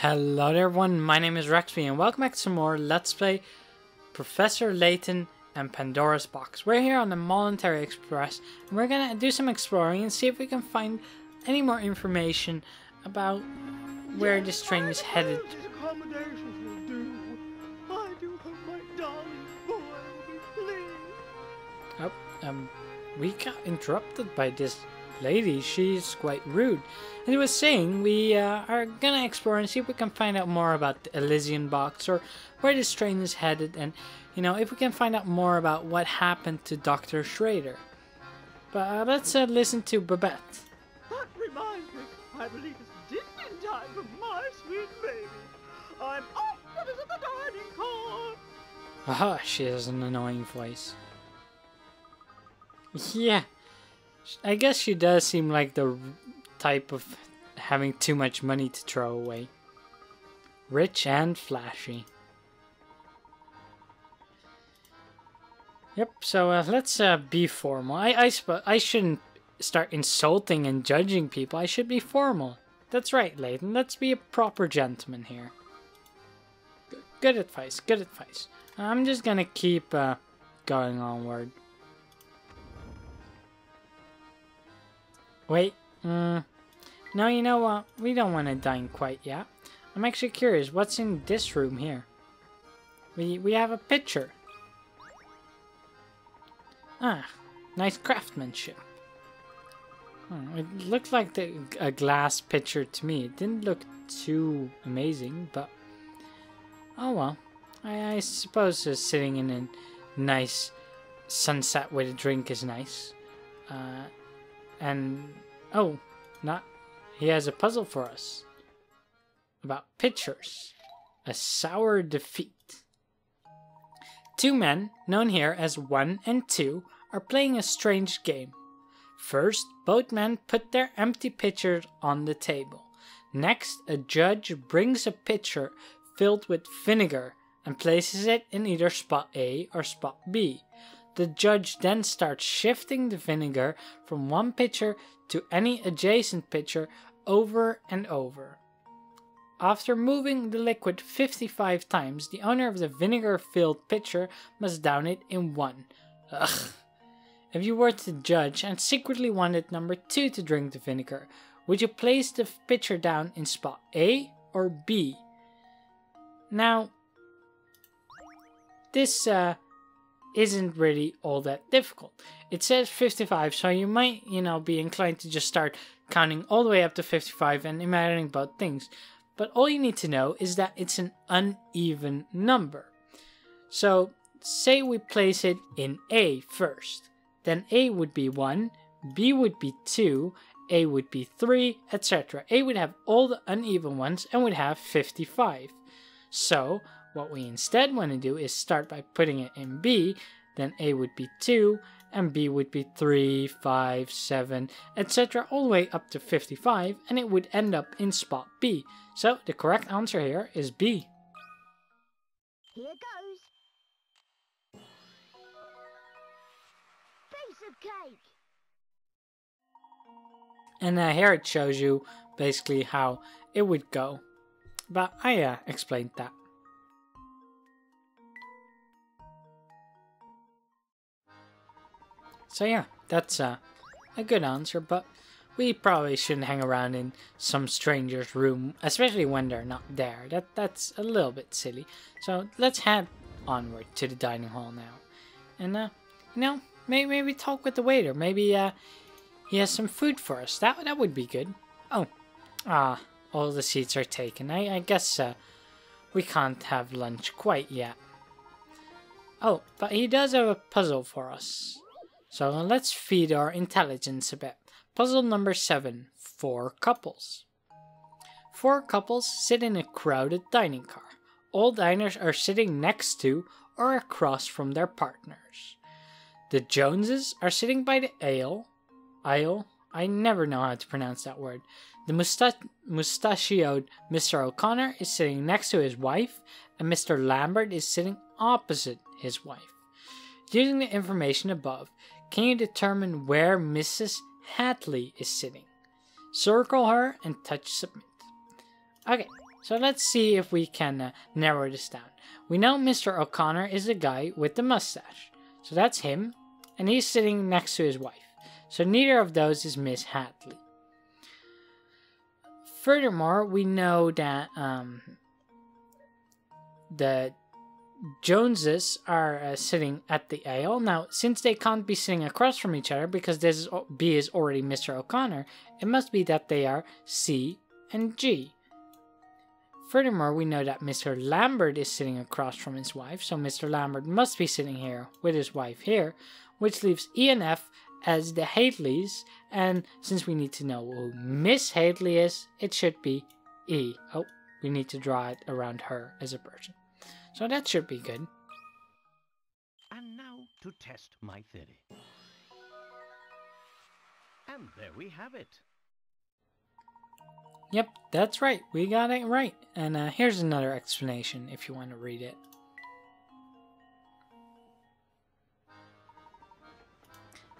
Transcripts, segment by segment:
Hello there everyone, my name is Raxby and welcome back to some more Let's Play Professor Layton and Pandora's Box. We're here on the Molentary Express and we're gonna do some exploring and see if we can find any more information about where this train is headed. Accommodations will do. I do hope my darling boy will be. Oh, um, we got interrupted by this lady. She's quite rude. And he was saying we uh, are gonna explore and see if we can find out more about the Elysian box or where this train is headed, and you know if we can find out more about what happened to Doctor Schrader. But uh, let's uh, listen to Babette. That reminds me, I believe it's dinner time for my sweet baby. I'm off to visit the dining car. Aha, she has an annoying voice. Yeah, I guess she does seem like the type of having too much money to throw away. Rich and flashy. Yep, so uh, let's uh, be formal. I, I, I shouldn't start insulting and judging people. I should be formal. That's right, Layton. Let's be a proper gentleman here. G- Good advice, good advice. I'm just gonna keep uh, going onward. Wait, mm, no, you know what? We don't want to dine quite yet. I'm actually curious, what's in this room here? We, we have a picture. Ah, nice craftsmanship. Hmm, it looked like the, a glass pitcher to me. It didn't look too amazing, but oh well. I, I suppose uh, sitting in a nice sunset with a drink is nice. Uh, and oh, not he has a puzzle for us about pictures. A sour defeat. Two men, known here as one and two, are playing a strange game. First, both men put their empty pitchers on the table. Next, a judge brings a pitcher filled with vinegar and places it in either spot A or spot B. The judge then starts shifting the vinegar from one pitcher to any adjacent pitcher over and over. After moving the liquid 55 times, the owner of the vinegar filled pitcher must down it in one. Ugh. If you were the judge and secretly wanted number 2 to drink the vinegar, would you place the pitcher down in spot A or B? Now, this uh, isn't really all that difficult. It says 55, so you might, you know, be inclined to just start counting all the way up to 55 and imagining about things. But all you need to know is that it's an uneven number. So, say we place it in A first. Then A would be 1, B would be 2, A would be 3, etc. A would have all the uneven ones and would have 55. So, what we instead want to do is start by putting it in B, then A would be 2, and B would be 3, 5, 7, etc. all the way up to 55, and it would end up in spot B. So the correct answer here is B. Here goes. Piece of cake. And uh, here it shows you basically how it would go. But I uh, explained that. So yeah, that's uh, a good answer, but we probably shouldn't hang around in some stranger's room, especially when they're not there. That that's a little bit silly. So let's head onward to the dining hall now, and uh, you know, maybe maybe talk with the waiter. Maybe uh, he has some food for us. That that would be good. Oh, ah, all the seats are taken. I I guess uh, we can't have lunch quite yet. Oh, but he does have a puzzle for us. So let's feed our intelligence a bit. Puzzle number seven Four couples. Four couples sit in a crowded dining car. All diners are sitting next to or across from their partners. The Joneses are sitting by the aisle. Aisle? I never know how to pronounce that word. The musta- mustachioed Mr. O'Connor is sitting next to his wife, and Mr. Lambert is sitting opposite his wife. Using the information above, can you determine where Mrs. Hadley is sitting? Circle her and touch submit. Okay, So let's see if we can uh, narrow this down. We know Mr. O'Connor is the guy with the mustache. So that's him, and he's sitting next to his wife. So neither of those is Miss Hadley. Furthermore, we know that um, the Joneses are uh, sitting at the ale. Now, since they can't be sitting across from each other because this is, B is already Mr. O'Connor, it must be that they are C and G. Furthermore, we know that Mr. Lambert is sitting across from his wife, so Mr. Lambert must be sitting here with his wife here, which leaves E and F as the Hadleys, and since we need to know who Miss Hadley is, it should be E. Oh, we need to draw it around her as a person. So that should be good. And now to test my theory. And there we have it. Yep, that's right. We got it right. And uh, here's another explanation if you want to read it.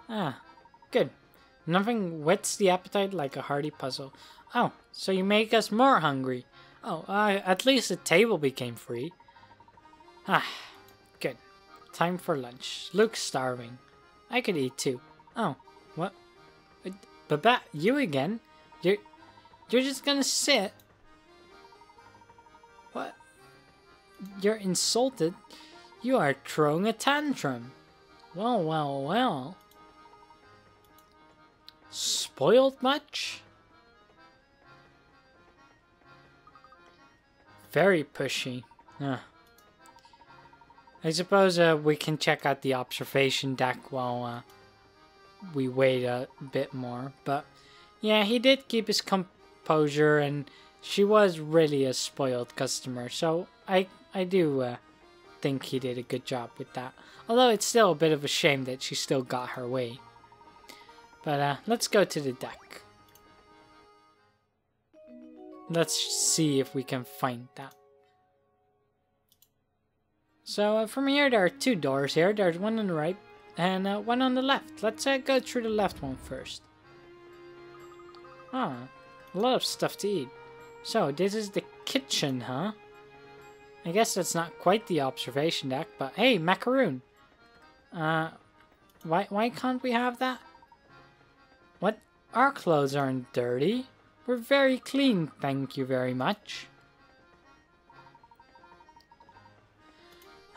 Ah, good. Nothing whets the appetite like a hearty puzzle. Oh, so you make us more hungry. Oh, uh, at least the table became free. Ah, good. Time for lunch. Luke's starving. I could eat too. Oh, what? Babette, you again? You're, you're just gonna sit? What? You're insulted? You are throwing a tantrum. Well, well, well. Spoiled much? Very pushy. Ugh. I suppose uh, we can check out the observation deck while uh, we wait a bit more. But yeah, he did keep his composure, and she was really a spoiled customer. So I I do uh, think he did a good job with that. Although it's still a bit of a shame that she still got her way. But uh, let's go to the deck. Let's see if we can find that. So uh, from here, there are two doors here. There's one on the right and uh, one on the left. Let's uh, go through the left one first. Ah, a lot of stuff to eat. So this is the kitchen, huh? I guess that's not quite the observation deck, but hey, macaroon. Uh, why why can't we have that? What? Our clothes aren't dirty. We're very clean, thank you very much.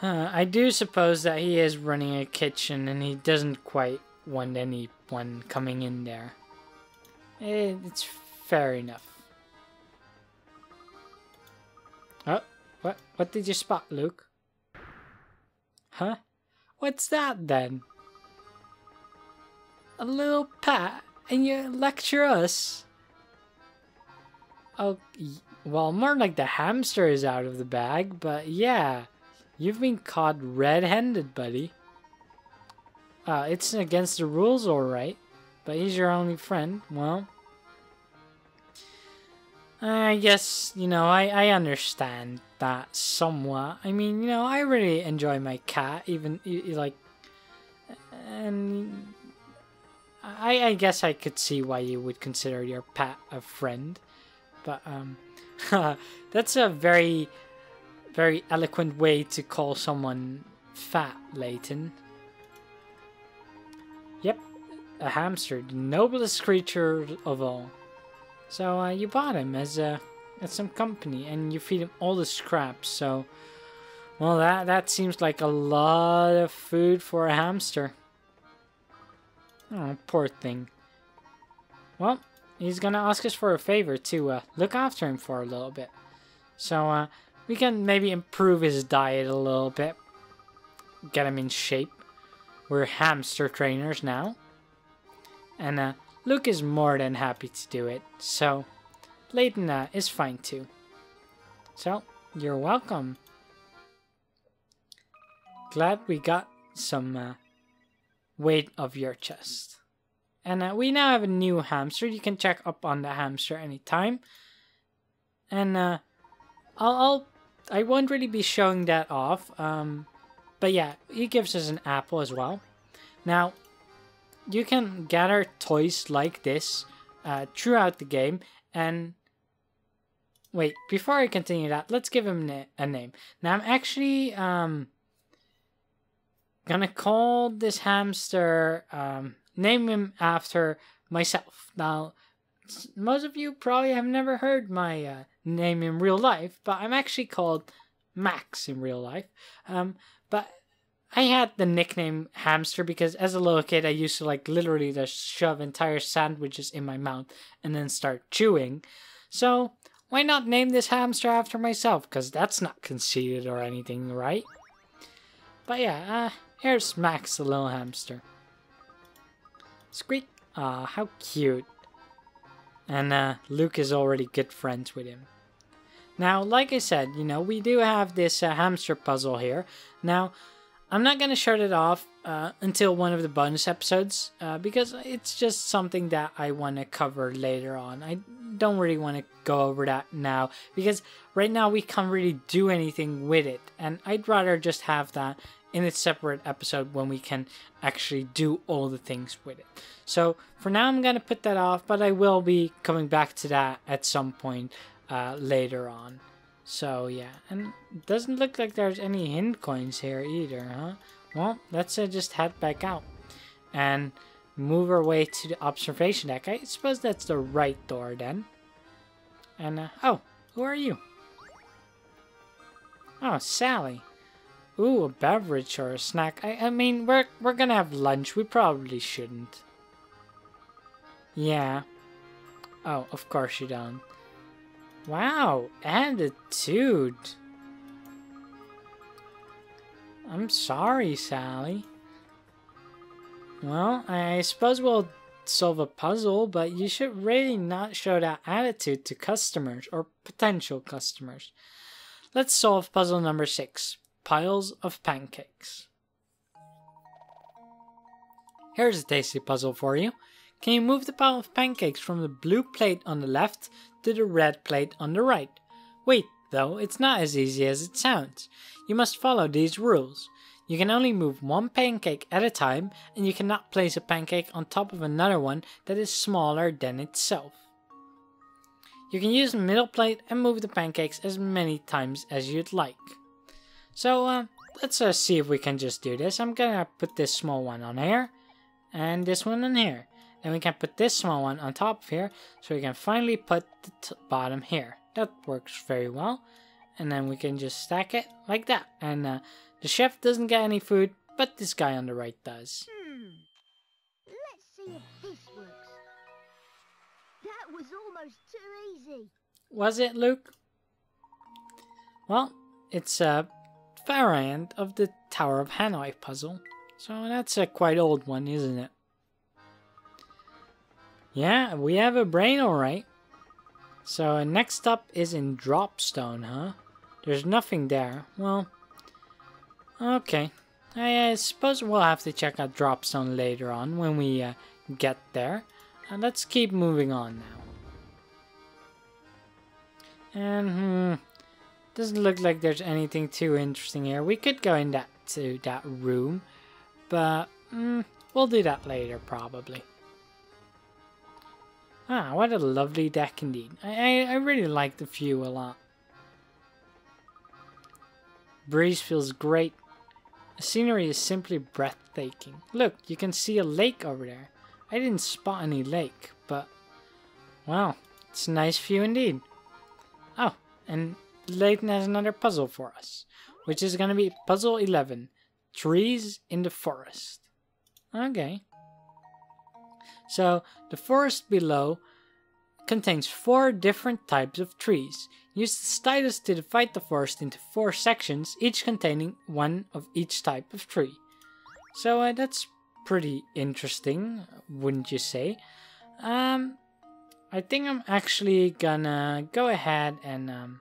Huh, I do suppose that he is running a kitchen and he doesn't quite want anyone coming in there. Eh, it's fair enough. Oh, what, what did you spot, Luke? Huh? What's that then? A little pat and you lecture us? Oh, well, more like the hamster is out of the bag, but yeah. You've been caught red-handed, buddy. Uh, it's against the rules, alright. But he's your only friend. Well, I guess, you know, I, I understand that somewhat. I mean, you know, I really enjoy my cat, even, like, and I, I guess I could see why you would consider your pet a friend. But, um, that's a very very eloquent way to call someone fat, Layton. Yep, a hamster, the noblest creature of all. So uh, you bought him as a as some company, and you feed him all the scraps. So, well, that that seems like a lot of food for a hamster. Oh, poor thing. Well, he's gonna ask us for a favor to uh, look after him for a little bit. So, uh, we can maybe improve his diet a little bit. Get him in shape. We're hamster trainers now. And uh, Luke is more than happy to do it. So, Layton uh, is fine too. So, you're welcome. Glad we got some uh, weight of your chest. And uh, we now have a new hamster. You can check up on the hamster anytime. And uh, I'll, I'll I won't really be showing that off. Um, but yeah, he gives us an apple as well. Now, you can gather toys like this uh, throughout the game, and wait, before I continue that, let's give him na- a name. Now I'm actually um gonna call this hamster um name him after myself. Now most of you probably have never heard my uh, name in real life, but I'm actually called Max in real life. Um but I had the nickname hamster because as a little kid I used to like literally just shove entire sandwiches in my mouth and then start chewing. So why not name this hamster after myself? Because that's not conceited or anything, right? But yeah, uh, here's Max the little hamster. Squeak. Aw, how cute. And uh, Luke is already good friends with him. Now, like I said, you know, we do have this uh, hamster puzzle here. Now, I'm not going to shut it off uh, until one of the bonus episodes uh, because it's just something that I want to cover later on. I don't really want to go over that now because right now we can't really do anything with it, and I'd rather just have that in a separate episode when we can actually do all the things with it. So for now, I'm going to put that off, but I will be coming back to that at some point uh, later on. So yeah, and doesn't look like there's any hint coins here either, huh? Well, let's uh, just head back out and move our way to the observation deck. I suppose that's the right door then. And uh, oh, who are you? Oh, Sally. Ooh, a beverage or a snack. I, I mean, we're we're gonna have lunch. We probably shouldn't. Yeah. Oh, of course you don't. Wow, attitude. I'm sorry, Sally. Well, I suppose we'll solve a puzzle, but you should really not show that attitude to customers or potential customers. Let's solve puzzle number six piles of pancakes. Here's a tasty puzzle for you. Can you move the pile of pancakes from the blue plate on the left to the red plate on the right? Wait, though, it's not as easy as it sounds. You must follow these rules. You can only move one pancake at a time, and you cannot place a pancake on top of another one that is smaller than itself. You can use the middle plate and move the pancakes as many times as you'd like. So, uh, let's uh, see if we can just do this. I'm gonna put this small one on here, and this one on here. Then we can put this small one on top of here, so we can finally put the t- bottom here. That works very well. And then we can just stack it like that. And uh, the chef doesn't get any food, but this guy on the right does. Hmm. Let's see if this works. That was almost too easy. Was it, Luke? Well, it's a variant of the Tower of Hanoi puzzle. So that's a quite old one, isn't it? Yeah, we have a brain alright. So uh, next up is in Dropstone, huh? There's nothing there. Well, okay. I, I suppose we'll have to check out Dropstone later on when we uh, get there. Uh, let's keep moving on now. And hmm, doesn't look like there's anything too interesting here. We could go in that to that room, but mm, we'll do that later probably. Ah, what a lovely deck indeed. I, I, I really like the view a lot. Breeze feels great. The scenery is simply breathtaking. Look, you can see a lake over there. I didn't spot any lake, but wow, it's a nice view indeed. Oh, and Layton has another puzzle for us, which is going to be puzzle 11 Trees in the Forest. Okay. So, the forest below contains four different types of trees. Use the stylus to divide the forest into four sections, each containing one of each type of tree. So, uh, that's pretty interesting, wouldn't you say? Um, I think I'm actually gonna go ahead and um,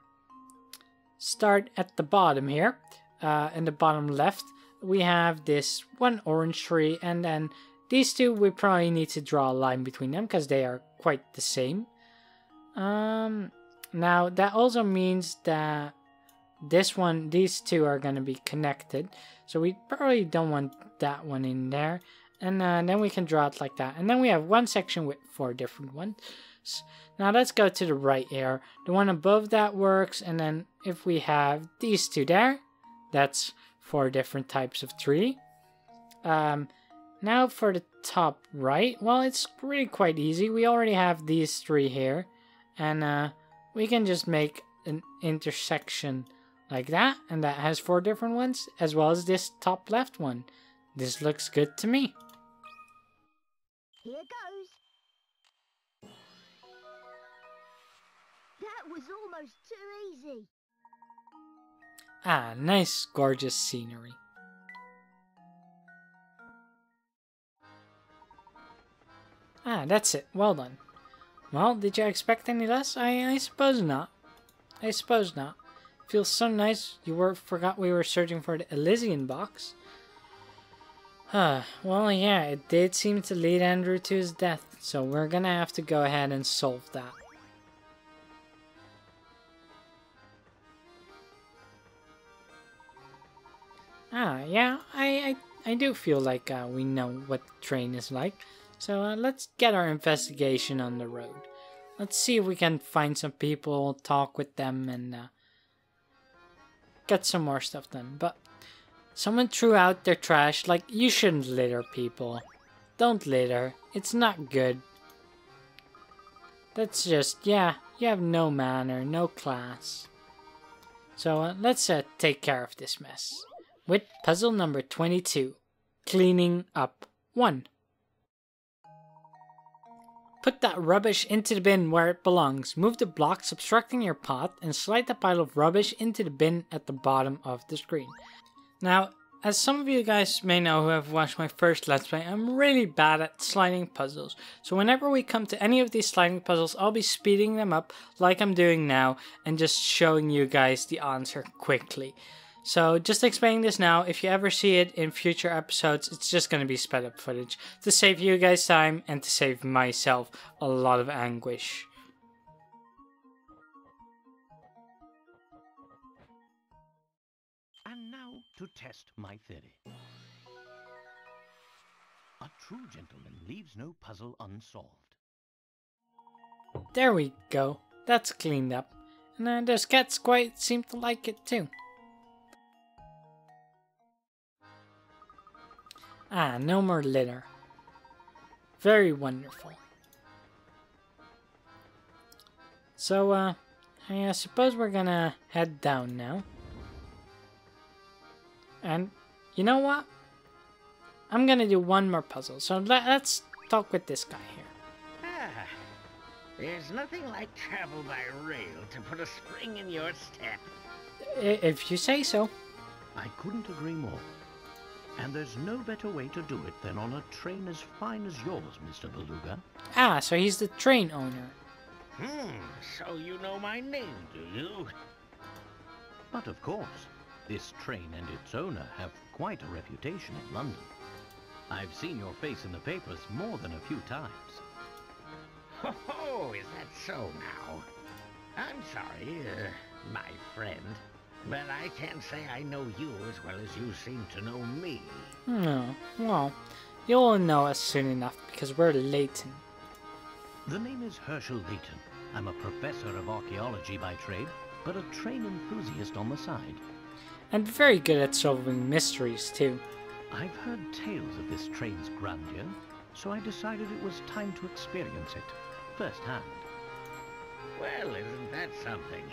start at the bottom here. Uh, in the bottom left, we have this one orange tree, and then these two we probably need to draw a line between them because they are quite the same. Um, now that also means that this one, these two are gonna be connected, so we probably don't want that one in there. And uh, then we can draw it like that. And then we have one section with four different ones. Now let's go to the right here. The one above that works, and then if we have these two there, that's four different types of tree. Um, now for the top right, well, it's really quite easy. We already have these three here, and uh, we can just make an intersection like that, and that has four different ones, as well as this top left one. This looks good to me. Here goes. That was almost too easy. Ah, nice, gorgeous scenery. Ah, that's it. Well done. Well, did you expect any less? I, I suppose not. I suppose not. Feels so nice you were forgot we were searching for the Elysian box. Huh. Well, yeah, it did seem to lead Andrew to his death, so we're gonna have to go ahead and solve that. Ah, yeah, I, I, I do feel like uh, we know what the train is like. So uh, let's get our investigation on the road. Let's see if we can find some people, talk with them, and uh, get some more stuff done. But someone threw out their trash. Like, you shouldn't litter, people. Don't litter. It's not good. That's just, yeah, you have no manner, no class. So uh, let's uh, take care of this mess. With puzzle number 22, Cleaning Up 1. Put that rubbish into the bin where it belongs. Move the blocks obstructing your path and slide the pile of rubbish into the bin at the bottom of the screen. Now, as some of you guys may know who have watched my first Let's Play, I'm really bad at sliding puzzles. So whenever we come to any of these sliding puzzles, I'll be speeding them up like I'm doing now and just showing you guys the answer quickly. So just explaining this now, if you ever see it in future episodes, it's just going to be sped up footage to save you guys time and to save myself a lot of anguish. And now to test my theory. A true gentleman leaves no puzzle unsolved. There we go. That's cleaned up. And uh, those cats quite seem to like it too. Ah, no more litter. Very wonderful. So, uh, I suppose we're gonna head down now. And, you know what? I'm gonna do one more puzzle. So let, us talk with this guy here. Ah, there's nothing like travel by rail to put a spring in your step. I- If you say so. I couldn't agree more. And there's no better way to do it than on a train as fine as yours, Mr. Beluga. Ah, so he's the train owner. Hmm, so you know my name, do you? But of course, this train and its owner have quite a reputation in London. I've seen your face in the papers more than a few times. Oh, is that so now? I'm sorry, uh, my friend, but I can't say I know you as well as you seem to know me. No, well, you'll know us soon enough because we're Layton. The name is Hershel Layton. I'm a professor of archaeology by trade, but a train enthusiast on the side. And very good at solving mysteries too. I've heard tales of this train's grandeur, so I decided it was time to experience it firsthand. Well, isn't that something?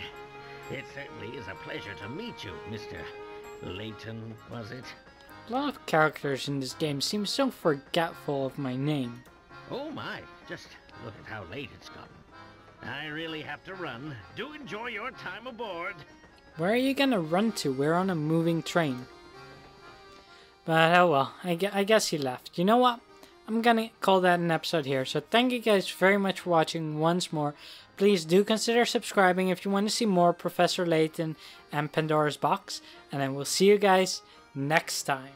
It certainly is a pleasure to meet you, Mr. Layton, was it? A lot of characters in this game seem so forgetful of my name. Oh my, just look at how late it's gotten. I really have to run. Do enjoy your time aboard. Where are you gonna run to? We're on a moving train. But oh well, I, gue- I guess he left. You know what? I'm gonna call that an episode here. So thank you guys very much for watching once more. Please do consider subscribing if you want to see more Professor Layton and Pandora's Box. And I will see you guys next time.